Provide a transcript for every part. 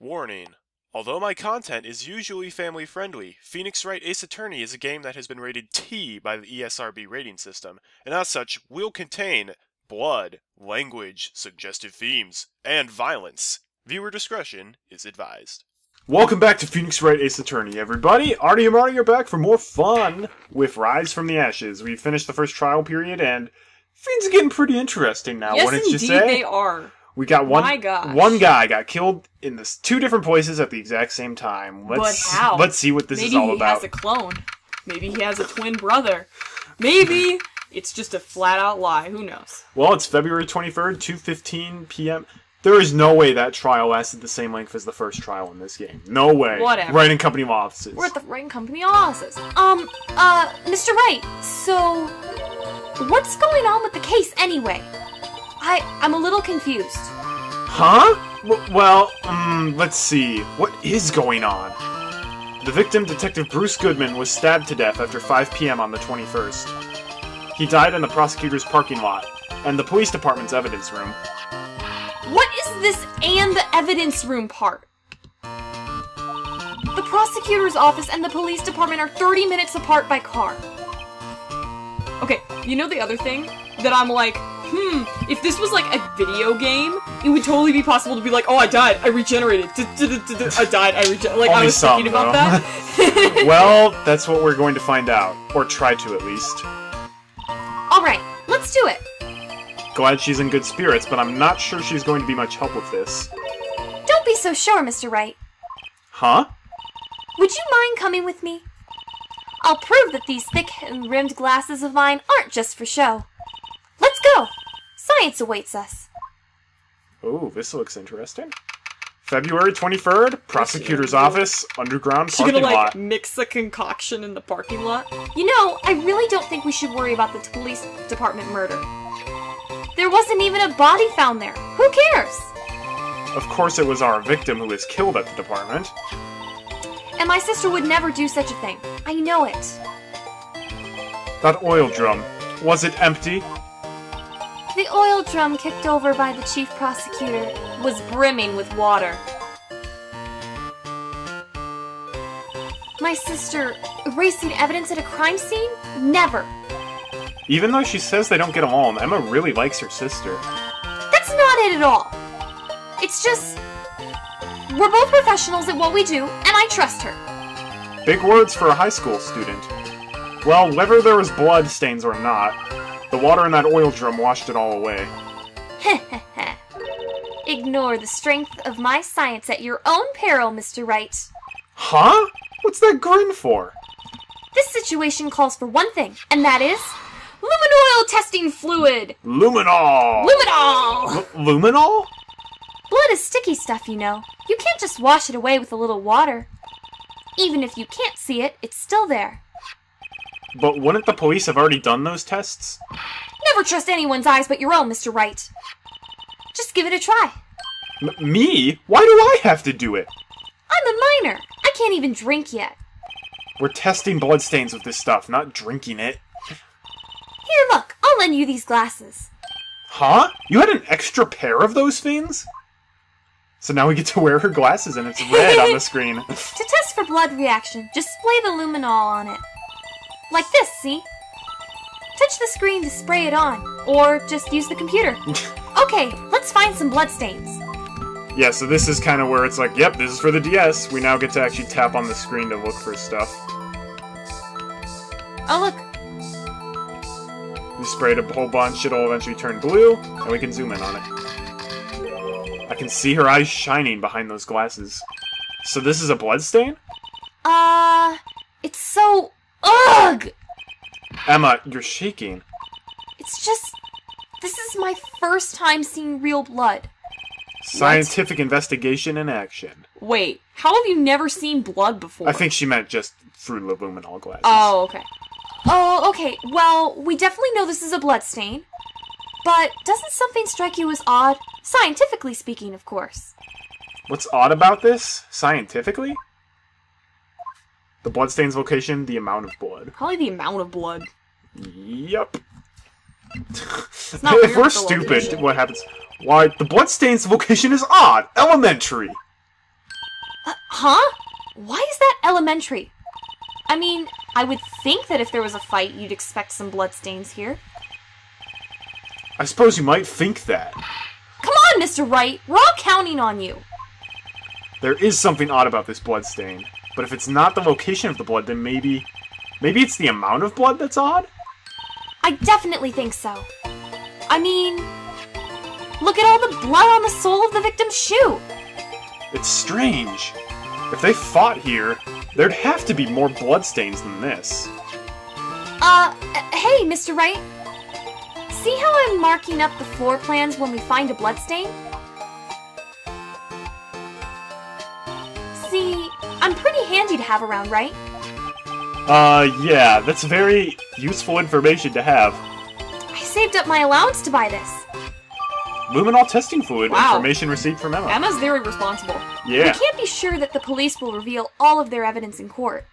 Warning. Although my content is usually family friendly, Phoenix Wright Ace Attorney is a game that has been rated T by the E ESRB rating system, and as such will contain blood, language, suggestive themes, and violence. Viewer discretion is advised. Welcome back to Phoenix Wright Ace Attorney, everybody. Arty and Marty are back for more fun with Rise from the Ashes. We finished the first trial period, and things are getting pretty interesting now. yes, wouldn't you indeed, say? they are. We got one. My gosh. One guy got killed in this two different places at the exact same time. Let's But how? let's see what this Maybe is all about. Maybe he has a clone. Maybe he has a twin brother. Maybe it's just a flat out lie. Who knows? Well, it's February twenty third, two fifteen p.m. There is no way that trial lasted the same length as the first trial in this game. No way. Whatever. Wright in company law offices. We're at the Wright Company offices. Um, uh, Mr. Wright, so what's going on with the case anyway? I I'm a little confused. Huh? Well, um, let's see. What is going on? The victim, Detective Bruce Goodman, was stabbed to death after 5 p.m. on the 21st. He died in the prosecutor's parking lot and the police department's evidence room. What is this and the evidence room part? The prosecutor's office and the police department are 30 minutes apart by car. Okay, you know the other thing? That I'm like, hmm, if this was like a video game, it would totally be possible to be like, oh, I died, I regenerated, I died, I regenerated. Like, I was some, thinking about though. that. well, that's what we're going to find out. Or try to, at least. Alright, let's do it. Glad she's in good spirits, but I'm not sure she's going to be much help with this. Don't be so sure, Mr. Wright. Huh? Would you mind coming with me? I'll prove that these thick and rimmed glasses of mine aren't just for show. Let's go! Science awaits us. Oh, this looks interesting. February 23rd, prosecutor's office, underground She's parking gonna like lot. mix a concoction in the parking lot. You know, I really don't think we should worry about the police department murder. There wasn't even a body found there. Who cares? Of course, it was our victim who was killed at the department. And my sister would never do such a thing. I know it. That oil drum, was it empty? The oil drum kicked over by the chief prosecutor was brimming with water. My sister erasing evidence at a crime scene? Never. Even though she says they don't get along, Emma really likes her sister. That's not it at all. It's just. We're both professionals at what we do, and I trust her. Big words for a high school student. Well, whether there was blood stains or not, the water in that oil drum washed it all away. Ignore the strength of my science at your own peril, Mr. Wright. Huh? What's that grin for? This situation calls for one thing, and that is. Luminol testing fluid! Luminol! Luminol! L- luminol? Blood is sticky stuff, you know. You can't just wash it away with a little water. Even if you can't see it, it's still there. But wouldn't the police have already done those tests? Never trust anyone's eyes but your own, Mr. Wright. Just give it a try. M- me? Why do I have to do it? I'm a minor. I can't even drink yet. We're testing bloodstains with this stuff, not drinking it. Here, look, I'll lend you these glasses. Huh? You had an extra pair of those things? So now we get to wear her glasses and it's red on the screen. To test for blood reaction, just spray the luminol on it. Like this, see? Touch the screen to spray it on, or just use the computer. Okay, let's find some bloodstains. yeah, so this is kind of where it's like, yep, this is for the DS. We now get to actually tap on the screen to look for stuff. Oh, look, We sprayed a whole bunch, it'll eventually turn blue, and we can zoom in on it. I can see her eyes shining behind those glasses. So this is a bloodstain? uh, it's so. Ugh! Emma, you're shaking. It's just. This is my first time seeing real blood. Scientific investigation in action. Wait, how have you never seen blood before? I think she meant just through the luminol glasses. Oh, okay. Oh, okay, well, we definitely know this is a blood stain. But doesn't something strike you as odd? Scientifically speaking, of course. What's odd about this, scientifically? The bloodstain's location, the amount of blood. Probably the amount of blood. Yep. If we're stupid, location. what happens? Why, the bloodstain's location is odd! Elementary! Uh, huh? Why is that elementary? I mean, I would think that if there was a fight, you'd expect some bloodstains here. I suppose you might think that. Come on, Mr. Wright! We're all counting on you! There is something odd about this blood stain, but if it's not the location of the blood, then maybe... Maybe it's the amount of blood that's odd? I definitely think so. I mean, look at all the blood on the sole of the victim's shoe! It's strange. If they fought here, there'd have to be more bloodstains than this. Uh, hey, Mr. Wright. See how I'm marking up the floor plans when we find a bloodstain? I'm pretty handy to have around, right? Uh, yeah, that's very useful information to have. I saved up my allowance to buy this. Luminol testing fluid, Wow. information received from Emma. Emma's very responsible. Yeah. We can't be sure that the police will reveal all of their evidence in court.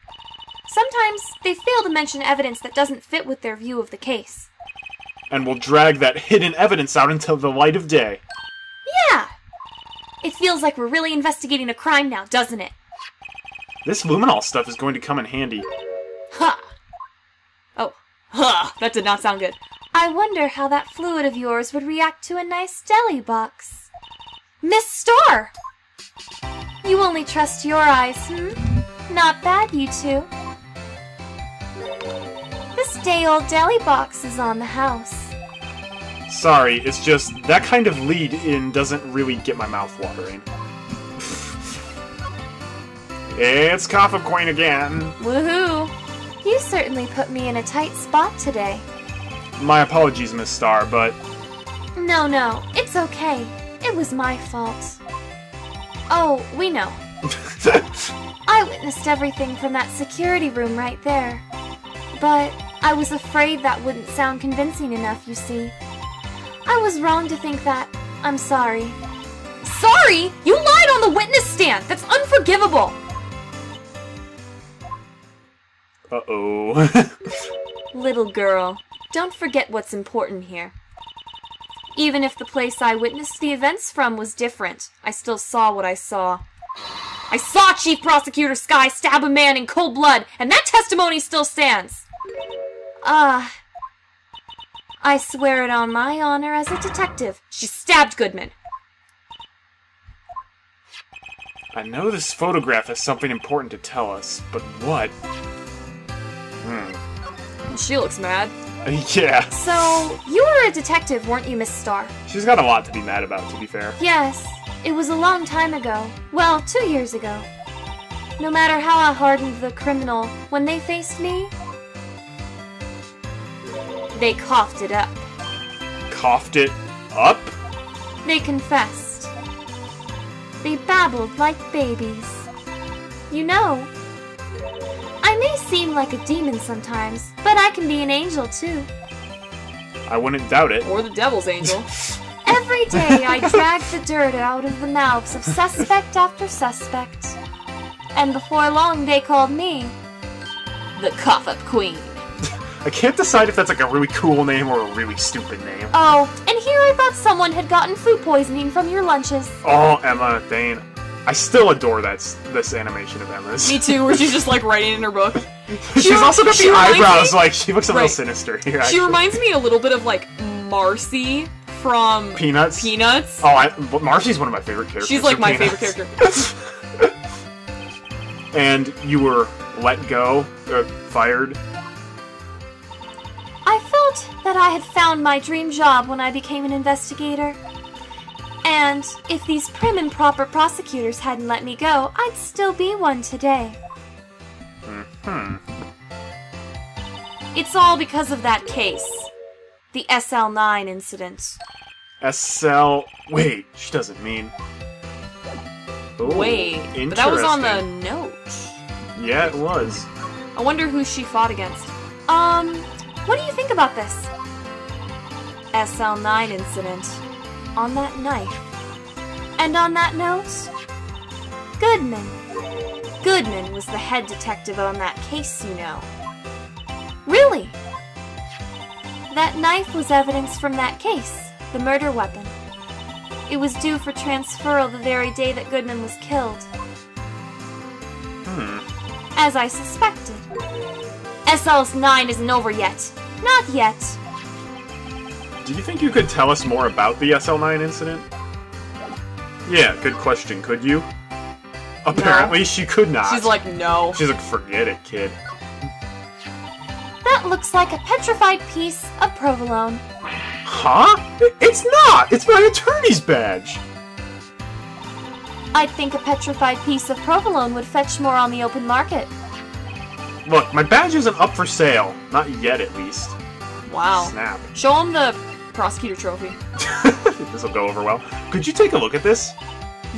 Sometimes they fail to mention evidence that doesn't fit with their view of the case. And we'll drag that hidden evidence out into the light of day. Yeah! It feels like we're really investigating a crime now, doesn't it? This luminol stuff is going to come in handy. Ha! Oh, ha! That did not sound good. I wonder how that fluid of yours would react to a nice deli box. Miss Starr! You only trust your eyes, hmm? Not bad, you two. This day old deli box is on the house. Sorry, it's just that kind of lead in doesn't really get my mouth watering. It's Cough-up Queen again. Woohoo! You certainly put me in a tight spot today. My apologies, Miss Starr, but No, no, it's okay. It was my fault. Oh, we know. I witnessed everything from that security room right there. But I was afraid that wouldn't sound convincing enough, you see. I was wrong to think that. I'm sorry. Sorry! You lied on the witness stand! That's unforgivable! Uh oh. Little girl, don't forget what's important here. Even if the place I witnessed the events from was different, I still saw what I saw. I saw Chief Prosecutor Skye stab a man in cold blood, and that testimony still stands! Ah. I swear it on my honor as a detective. She stabbed Goodman. I know this photograph has something important to tell us, but what? She looks mad. Yeah, So, you were a detective, weren't you, Miss Starr? she's got a lot to be mad about, to be fair. Yes, it was a long time ago. Well, two years ago. No matter how I hardened the criminal, when they faced me, they coughed it up. Coughed it up? They confessed. They babbled like babies. You know, I may seem like a demon sometimes, but I can be an angel too. I wouldn't doubt it. Or the devil's angel. Every day I drag the dirt out of the mouths of suspect after suspect. And before long they called me. the cough up queen. I can't decide if that's like a really cool name or a really stupid name. Oh, and here I thought someone had gotten food poisoning from your lunches. Oh, Emma Thane. I still adore that this animation of Emma's. Me too, where she's just like writing in her book. She's She- also got the eyebrows, me- like she looks a little sinister here. She reminds me a little bit of like Marcy from Peanuts. Peanuts. Oh, I, Marcy's one of my favorite characters. She's like my Peanuts. favorite character. and you were let go, uh, fired. I felt that I had found my dream job when I became an investigator. And if these prim and proper prosecutors hadn't let me go, I'd still be one today. Hmm. It's all because of that case. The SL9 incident. SL. Wait, she doesn't mean. Ooh, Wait, but that was on the note. Yeah, it was. I wonder who she fought against. Um, what do you think about this? SL9 incident. On that knife. And on that note, Goodman. Goodman was the head detective on that case, you know. Really? That knife was evidence from that case, the murder weapon. It was due for transferal the very day that Goodman was killed. Hmm. As I suspected. SLS-9 isn't over yet. Not yet. Do you think you could tell us more about the SL9 incident? Yeah, good question. Could you? Apparently, she could not. She's like, no. She's like, forget it, kid. That looks like a petrified piece of provolone. Huh? It's not! It's my attorney's badge! I'd think a petrified piece of provolone would fetch more on the open market. Look, my badge isn't up for sale. Not yet, at least. Wow. Snap. Show him the prosecutor trophy. This'll go over well. Could you take a look at this?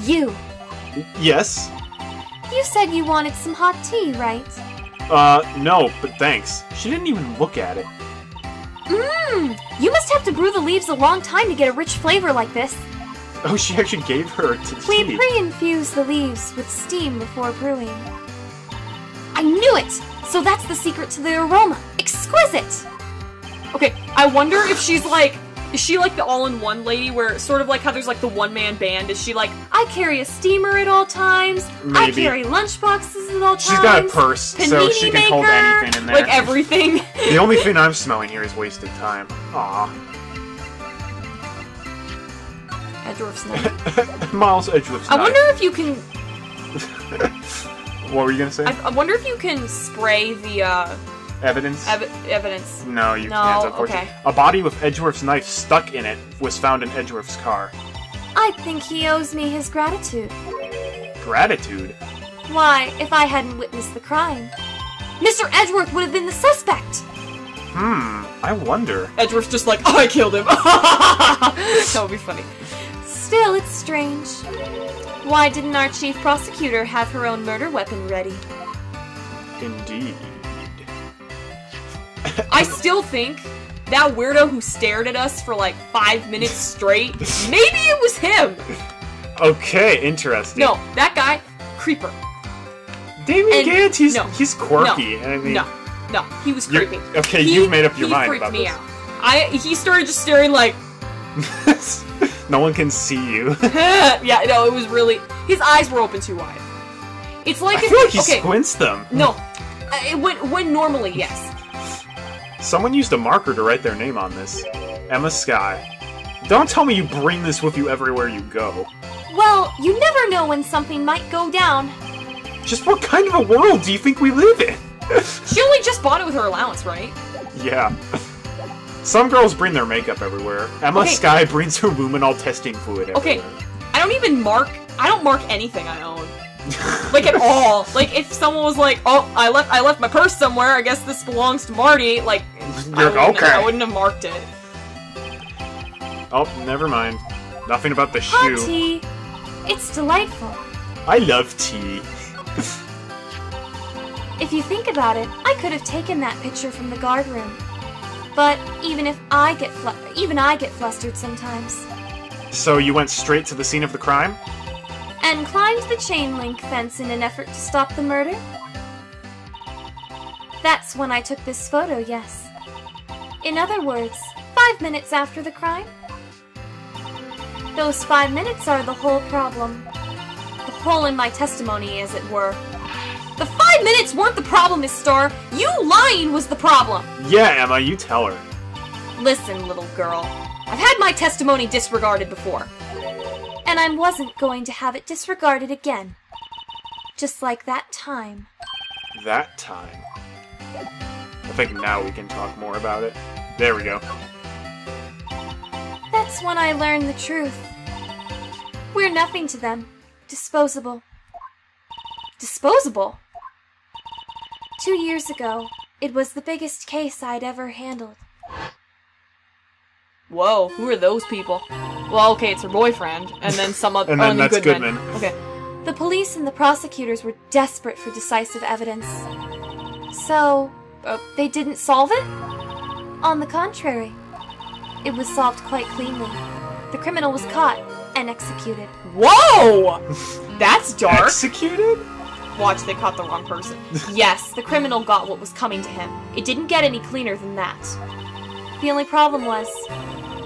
You. Yes? You said you wanted some hot tea, right? Uh, no, but thanks. She didn't even look at it. Mmm! You must have to brew the leaves a long time to get a rich flavor like this. Oh, she actually gave her to We tea. pre-infuse the leaves with steam before brewing. I knew it! So that's the secret to the aroma. Exquisite! Okay, I wonder if she's like, is she like the all-in-one lady where sort of like how there's like the one-man band? Is she like, I carry a steamer at all times. Maybe. I carry lunchboxes at all times. She's got a purse, so she can hold anything in there. like everything? The only thing I'm smelling here is wasted time. Aw. Edgeworth's not. Miles Edgeworth's I wonder if you can. What were you gonna say? I, I wonder if you can spray the uh, Evidence? ev- evidence. no, you No, can't, unfortunately. okay. A body with Edgeworth's knife stuck in it was found in Edgeworth's car. I think he owes me his gratitude. Gratitude? Why, if I hadn't witnessed the crime, Mr. Edgeworth would have been the suspect. Hmm, I wonder. Edgeworth's just like, oh, I killed him. that would be funny. Still, it's strange. Why didn't our chief prosecutor have her own murder weapon ready? Indeed. I still think that weirdo who stared at us for like five minutes straight, maybe it was him. Okay, interesting. No, that guy, creeper. Damon Gant, he's, no, he's quirky. No, I mean, no, no, he was creepy. okay, He- you've made up your he mind freaked about me this. out. I he started just staring like, no one can see you. yeah, no, it was really his eyes were open too wide. It's like I if- feel like he okay, squints them. no, uh, it- when when normally yes. Someone used a marker to write their name on this. Emma Skye. Don't tell me you bring this with you everywhere you go. Well, you never know when something might go down. Just what kind of a world do you think we live in? She only just bought it with her allowance, right? yeah. Some girls bring their makeup everywhere. Emma Okay. Skye brings her luminol testing fluid everywhere. Okay. I don't even mark. I don't mark anything I own. like at all. Like if someone was like, "Oh, I left, I left my purse somewhere. I guess this belongs to Marty." Like, I You're wouldn't, okay. I wouldn't have marked it. Oh, never mind. Nothing about the Hot shoe. tea. It's delightful. I love tea. If you think about it, I could have taken that picture from the guard room. But even if I get flu- even I get flustered sometimes. So you went straight to the scene of the crime? And climbed the chain link fence in an effort to stop the murder? That's when I took this photo, yes. In other words, five minutes after the crime. Those five minutes are the whole problem. The hole in my testimony, as it were. The five minutes weren't the problem, Miss Starr. You lying was the problem. Yeah, Emma, you tell her. Listen, little girl. I've had my testimony disregarded before. And I wasn't going to have it disregarded again. Just like that time. That time. I think now we can talk more about it. There we go. That's when I learned the truth. We're nothing to them. Disposable. Disposable. Two years ago, it was the biggest case I'd ever handled. Whoa, who are those people? Well, okay, it's her boyfriend, and then some other. And then oh, and that's Goodman. Goodman. Okay. The police and the prosecutors were desperate for decisive evidence. So, Uh, they didn't solve it? On the contrary, it was solved quite cleanly. The criminal was caught and executed. Whoa! That's dark. Executed? Watch, they caught the wrong person. yes, the criminal got what was coming to him. It didn't get any cleaner than that. The only problem was,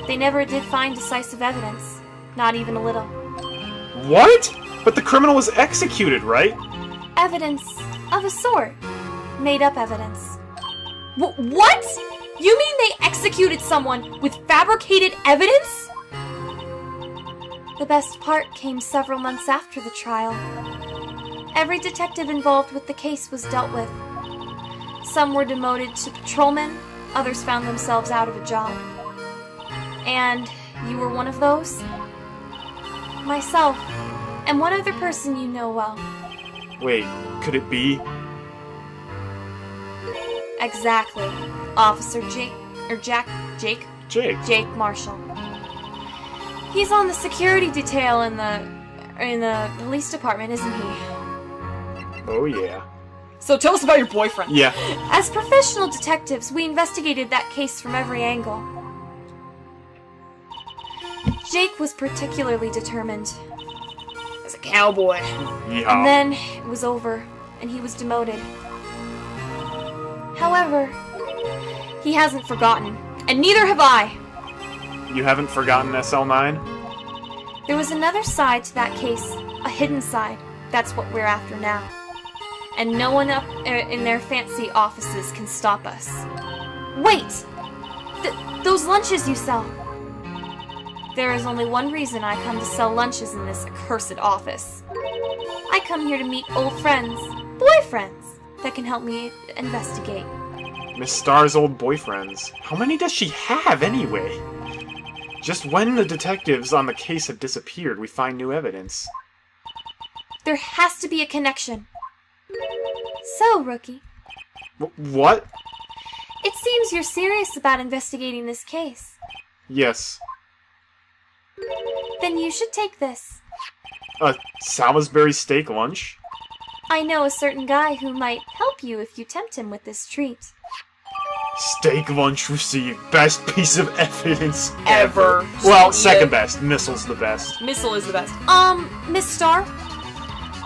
they never did find decisive evidence. Not even a little. What? But the criminal was executed, right? Evidence Of a sort. Made up evidence. Wh- what? You mean they executed someone with fabricated evidence? The best part came several months after the trial. Every detective involved with the case was dealt with. Some were demoted to patrolmen, others found themselves out of a job. And you were one of those? Myself, and one other person you know well. Wait, could it be? Exactly. Officer Jake, or Jack, Jake? Jake. Jake Marshall. He's on the security detail in the in the police department, isn't he? Oh yeah. So tell us about your boyfriend. Yeah. As professional detectives, we investigated that case from every angle. Jake was particularly determined. As a cowboy. Yeah. And then it was over, and he was demoted. However, He hasn't forgotten. And neither have I. You haven't forgotten SL9? there was another side to that case, a hidden side. That's what we're after now. And no one up in their fancy offices can stop us. Wait! Th- those lunches you sell. There is only one reason I come to sell lunches in this accursed office. I come here to meet old friends, boyfriends, that can help me investigate. Miss Starr's old boyfriends. How many does she have anyway? Just when the detectives on the case have disappeared, we find new evidence. There has to be a connection. So, Rookie, W- what? it seems you're serious about investigating this case. Yes. Then you should take this. A Salisbury steak lunch? I know a certain guy who might help you if you tempt him with this treat. Steak lunch received. Best piece of evidence Ever. Well, So second you- best. Missile's the best. Missile is the best. Um, Miss Starr?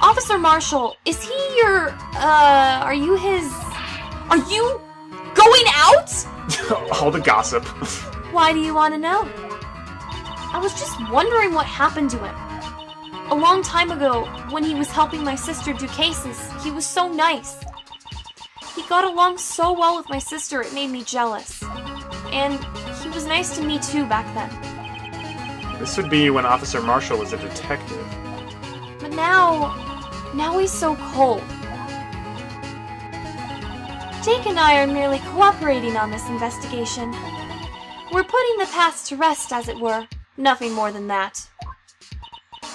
Officer Marshall, is he your, uh, are you his. Are you going out? All the gossip. Why do you want to know? I was just wondering what happened to him. A long time ago, when he was helping my sister do cases, he was so nice. He got along so well with my sister, it made me jealous. And he was nice to me too back then. This would be when Officer Marshall was a detective. But now, now he's so cold. Jake and I are merely cooperating on this investigation. We're putting the past to rest, as it were. Nothing more than that.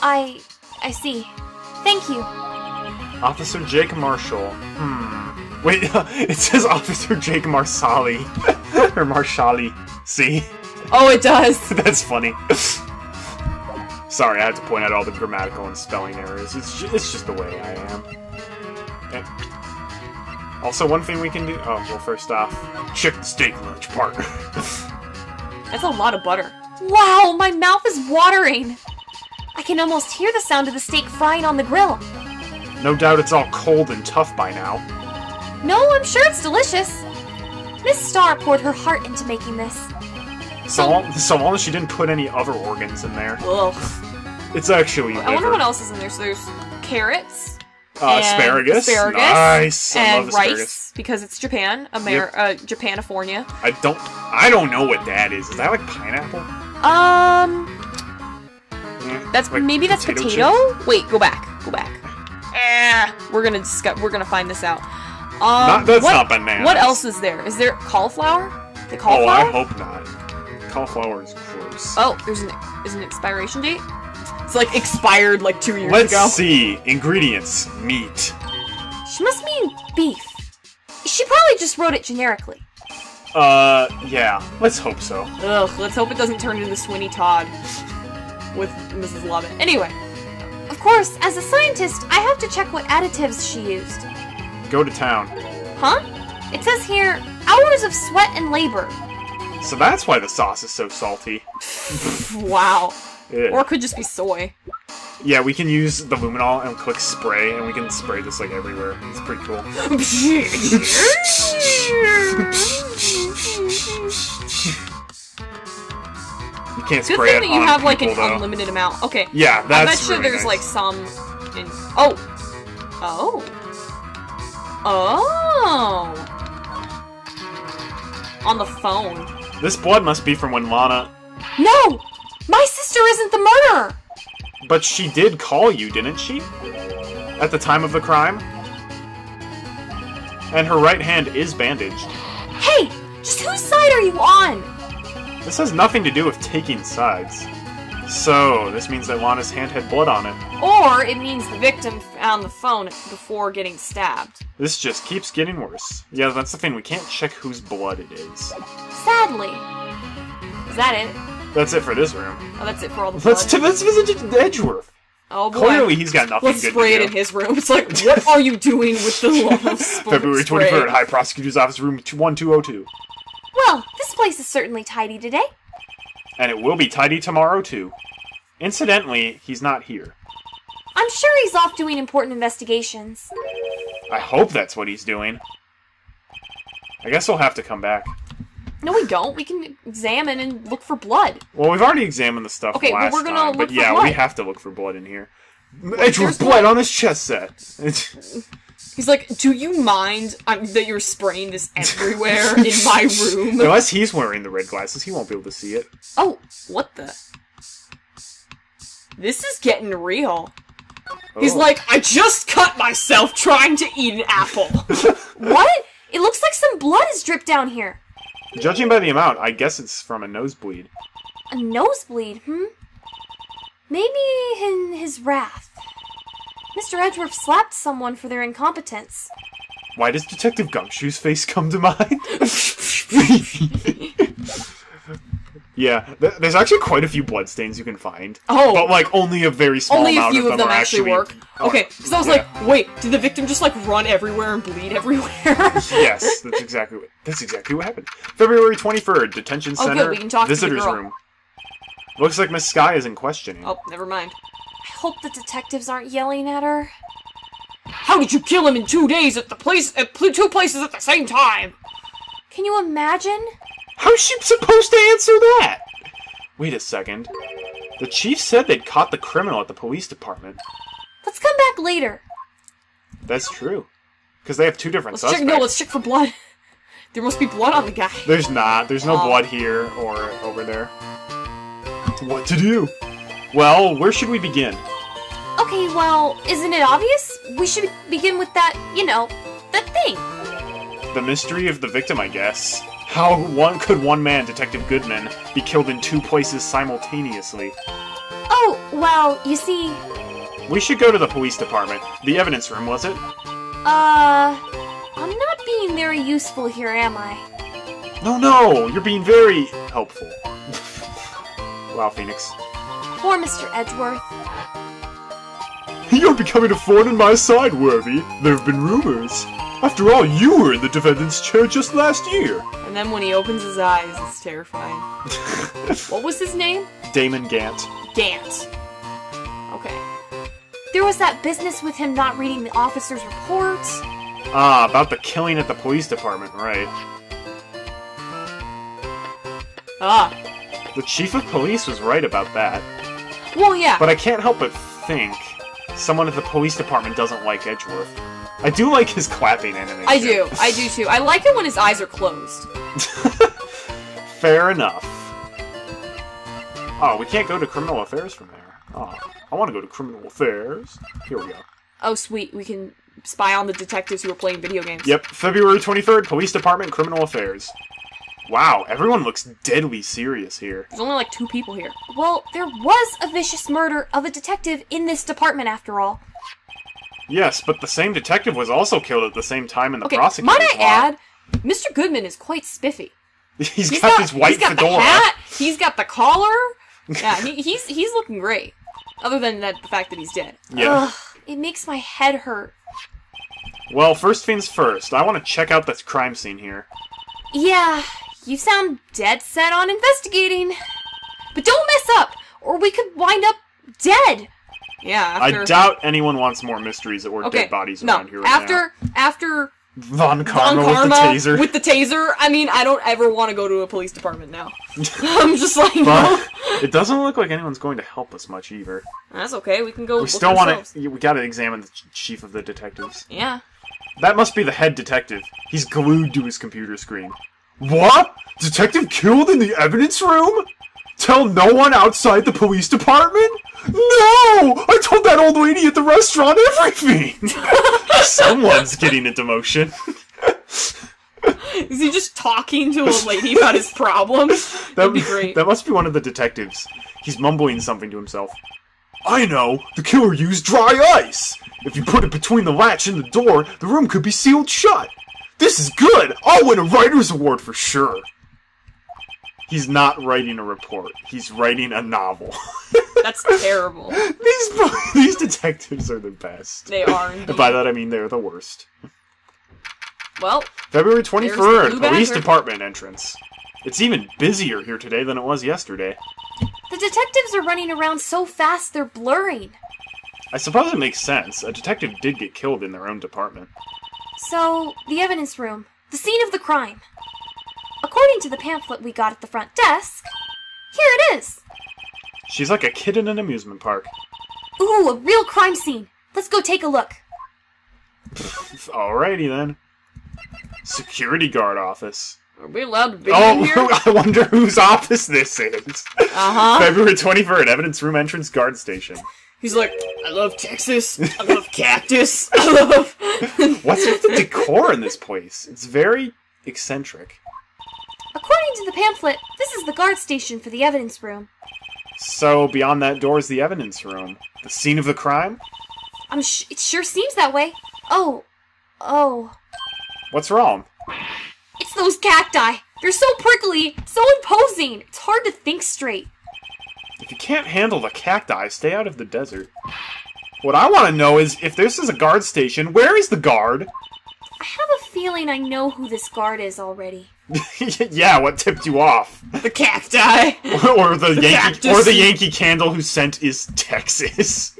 I. I see. Thank you. Officer Jake Marshall. Hmm. Wait, it says Officer Jake Marsali. or Marshali. See? Oh, it does. That's funny. Sorry, I had to point out all the grammatical and spelling errors. It's, ju- it's just the way I am. And also, one thing we can do. Oh, well, first off, check the steak lunch part. That's a lot of butter. Wow, my mouth is watering! I can almost hear the sound of the steak frying on the grill. no doubt it's all cold and tough by now. No, I'm sure it's delicious. Miss Starr poured her heart into making this. So, long, so long as she didn't put any other organs in there. Ugh. It's actually I wonder liver. what else is in there. So there's carrots, Uh, and asparagus. asparagus, Nice. I and love asparagus. rice because it's Japan, Amer- uh, Japanifornia. I don't. I don't know what that is. Is that like pineapple? Um, Yeah, that's like maybe that's potato potato. Wait, go back, go back. Eh, we're gonna discuss. We're gonna find this out. Um, Not- that's what, not bananas. What else is there? Is there cauliflower? The Oh. I hope not. Cauliflower is gross. Oh, there's an is an expiration date. It's like expired like two years Let's ago. see. Ingredients: meat. She must mean beef. She probably just wrote it generically. Uh, yeah. Let's hope so. Ugh, let's hope it doesn't turn into Sweeney Todd with Mrs. Lovett. Anyway, Of course, as a scientist, I have to check what additives she used. Go to town. Huh? It says here, hours of sweat and labor. So that's why the sauce is so salty. wow. Or it could just be soy. yeah, we can use the luminol and click spray, and we can spray this like everywhere. It's pretty cool. You can't Good spray thing it that you have like an though. unlimited amount. Okay. Yeah, that's. I that's bet you really there's nice. like some in Oh. Oh. Oh. On the phone. This blood must be from when Lana. No! My sister isn't the murderer! But she did call you, didn't she? At the time of the crime? And her right hand is bandaged. Hey! Just whose side are you on? This has nothing to do with taking sides. So, this means that Lana's hand had blood on it. Or it means the victim found the phone before getting stabbed. This just keeps getting worse. Yeah, that's the thing, we can't check whose blood it is. Sadly. Is that it? That's it for this room. Oh, that's it for all the blood. Let's, t- let's visit Edgeworth. oh boy. Clearly, he's got nothing Let's good spray it in his room. It's like, what are you doing with the love February spray? 23rd, High Prosecutor's Office, room 1202. Well, this place is certainly tidy today. And it will be tidy tomorrow, too. Incidentally, he's not here. I'm sure he's off doing important investigations. I hope that's what he's doing. I guess we'll have to come back. No, we don't. We can examine and look for blood. Well, we've already examined the stuff Okay, well, we're gonna time, look but yeah, blood. we have to look for blood in here. Edgeworth there's blood on his chest set. He's like, do you mind um, that you're spraying this everywhere in my room? Unless he's wearing the red glasses, he won't be able to see it. Oh, what the? This is getting real. He's Oh. like, I just cut myself trying to eat an apple. What? It looks like some blood has dripped down here. Judging by the amount, I guess it's from a nosebleed. A nosebleed, hmm? Maybe in his wrath. Mr. Edgeworth slapped someone for their incompetence. Why does Detective Gumshoe's face come to mind? yeah, th- there's actually quite a few bloodstains you can find. Oh. But, like, only a very small Only a amount few of of them, them are actually work. Oh, Okay, because I was yeah. like, wait, did the victim just like run everywhere and bleed everywhere? yes, that's exactly what that's exactly what happened. February 23rd, detention Oh, good, center, we can talk to the visitors girl. room. Looks like Miss Skye is in questioning. oh, never mind. I hope the detectives aren't yelling at her. How did you kill him in two days at the place at pl- two places at the same time? Can you imagine? How's she supposed to answer that? Wait a second. The chief said they'd caught the criminal at the police department. Let's come back later. That's true. Because they have two different Let's suspects. check. No, let's check for blood. There must be blood on the guy. There's not. There's no Oh. blood here or over there. What to do? Well, where should we begin? Okay, well, isn't it obvious? We should begin with that, you know, that thing. The mystery of the victim, I guess. How one could one man, Detective Goodman, be killed in two places simultaneously? Oh, well, you see, We should go to the police department. The evidence room, was it? uh, I'm not being very useful here, am I? No, no, you're being very helpful. wow, Phoenix. Poor Mr. Edgeworth. You're becoming a thorn in my side, Worthy. There have been rumors. After all, you were in the defendant's chair just last year. And then when he opens his eyes, it's terrifying. what was his name? Damon Gant. Gant. Okay. There was that business with him not reading the officer's report. Ah, about the killing at the police department, right. Ah. The chief of police was right about that. Well, yeah. But I can't help but think someone at the police department doesn't like Edgeworth. I do like his clapping animation. I do. I do too. I like it when his eyes are closed. Fair enough. Oh, we can't go to criminal affairs from there. Oh, I want to go to criminal affairs. Here we go. Oh, sweet. We can spy on the detectives who are playing video games. Yep, February 23rd, Police Department, Criminal Affairs. Wow, everyone looks deadly serious here. There's only like two people here. Well, there was a vicious murder of a detective in this department after all. Yes, but the same detective was also killed at the same time in the Okay, prosecutor's might I add, Mr. Goodman is quite spiffy. He's He's got, this white he's got fedora. the hat. He's got the collar. Yeah, he, he's he's looking great. Other than that, the fact that he's dead. Yeah. Ugh, it makes my head hurt. Well, first things first, I want to check out this crime scene here. Yeah, you sound dead set on investigating. But don't mess up, or we could wind up dead. Yeah. After, I doubt anyone wants more mysteries or Okay. dead bodies no. around here right after after now. Von on Karma, Karma with the taser. with the taser, I mean, I don't ever want to go to a police department now. I'm just like, no. but it doesn't look like anyone's going to help us much either. That's okay. We can go. We look still want to. We got to examine the chief of the detectives. Yeah. That must be the head detective. He's glued to his computer screen. What? Detective killed in the evidence room? Tell no one outside the police department? No! I told that old lady at the restaurant everything! Someone's getting into motion. Is he just talking to a lady about his problems? That'd be great. That must be one of the detectives. He's mumbling something to himself. I know! The killer used dry ice! If you put it between the latch and the door, the room could be sealed shut! This is good! I'll win a writer's award for sure! He's not writing a report. He's writing a novel. That's terrible. these these detectives are the best. They are. And by that I mean they're the worst. Well, February There's the 23rd, police department entrance. It's even busier here today than it was yesterday. The detectives are running around so fast they're blurring. I suppose it makes sense. A detective did get killed in their own department. So, the evidence room. The scene of the crime. According to the pamphlet we got at the front desk, here it is. She's like a kid in an amusement park. Ooh, a real crime scene. Let's go take a look. Alrighty then. Security guard office. are we allowed to be in here? Oh, I wonder whose office this is. Uh huh. February 23rd, evidence room entrance guard station. He's like, I love Texas. I love cactus. I love. What's with the decor in this place? It's very eccentric. According to the pamphlet, this is the guard station for the evidence room. So, beyond that door is the evidence room. The scene of the crime? I'm sh- it sure seems that way. Oh, oh, What's wrong? it's those cacti. They're so prickly, so imposing. It's hard to think straight. If you can't handle the cacti, stay out of the desert. What I want to know is if this is a guard station, where is the guard? I have a feeling I know who this guard is already. yeah, what tipped you off? the cacti. or the, Yankee cactus. or the Yankee candle whose scent is Texas.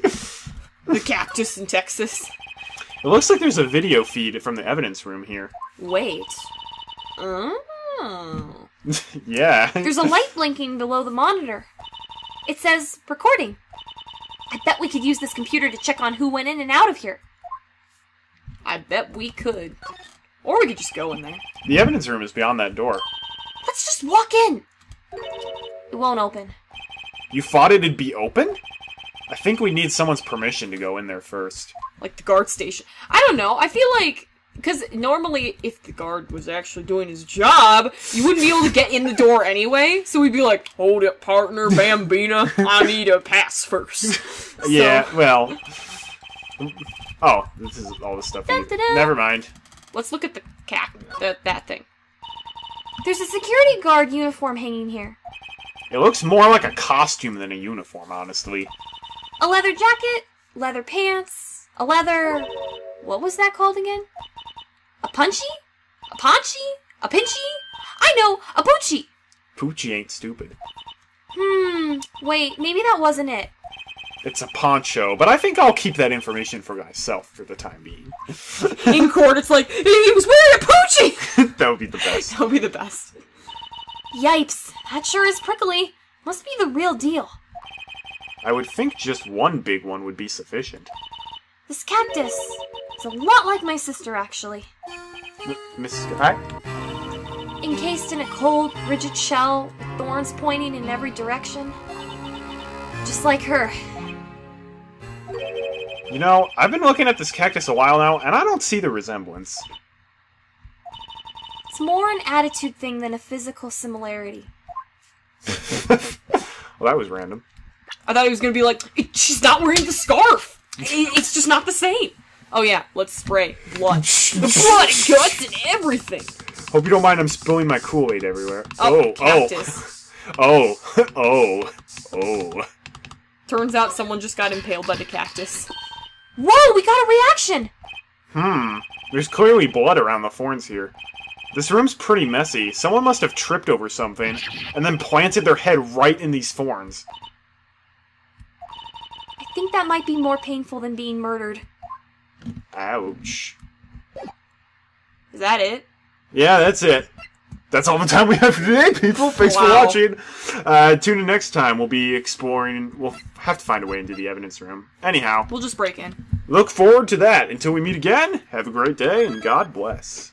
The cactus in Texas. it looks like there's a video feed from the evidence room here. Wait. Oh. yeah. There's a light blinking below the monitor. It says recording. I bet we could use this computer to check on who went in and out of here. I bet we could. Or we could just go in there. The evidence room is beyond that door. Let's just walk in. It won't open. You thought it'd be open? I think we need someone's permission to go in there first. Like the guard station. I don't know. I feel like. Because normally, if the guard was actually doing his job, you wouldn't be able to get in the door anyway. So we'd be like, hold it, partner, Bambina. I need a pass first. So- Yeah, well. Oh, this is all the stuff. we need. Dun-dun-dun. Never mind. Let's look at the cat. That, that thing. There's a security guard uniform hanging here. It looks more like a costume than a uniform, honestly. A leather jacket, leather pants, a leather. What was that called again? A punchy? A paunchy? A pinchy? I know, a poochie! Poochie ain't stupid. Hmm, wait, maybe that wasn't it. It's a poncho, but I think I'll keep that information for myself for the time being. In court, it's like, he was wearing a poochie! that would be the best. That would be the best. Yipes, that sure is prickly. Must be the real deal. I would think just one big one would be sufficient. This cactus is a lot like my sister, actually. M- Mrs. Kapak? Encased in a cold, rigid shell with thorns pointing in every direction. Just like her. You know, I've been looking at this cactus a while now, and I don't see the resemblance. It's more an attitude thing than a physical similarity. well, that was random. I thought he was gonna be like, she's not wearing the scarf. I- It's just not the same. Oh yeah, let's spray blood. the blood and guts and everything. Hope you don't mind I'm spilling my Kool-Aid everywhere. Oh, oh, cactus. oh, oh, oh. Turns out someone just got impaled by the cactus. Whoa, we got a reaction! Hmm. There's clearly blood around the thorns here. This room's pretty messy. Someone must have tripped over something, and then planted their head right in these thorns. I think that might be more painful than being murdered. Ouch. Is that it? Yeah, that's it. That's all the time we have for today, people. Thanks for watching. Uh, tune in next time. We'll be exploring. We'll have to find a way into the evidence room. Anyhow, We'll just break in. Look forward to that. Until we meet again, have a great day and God bless.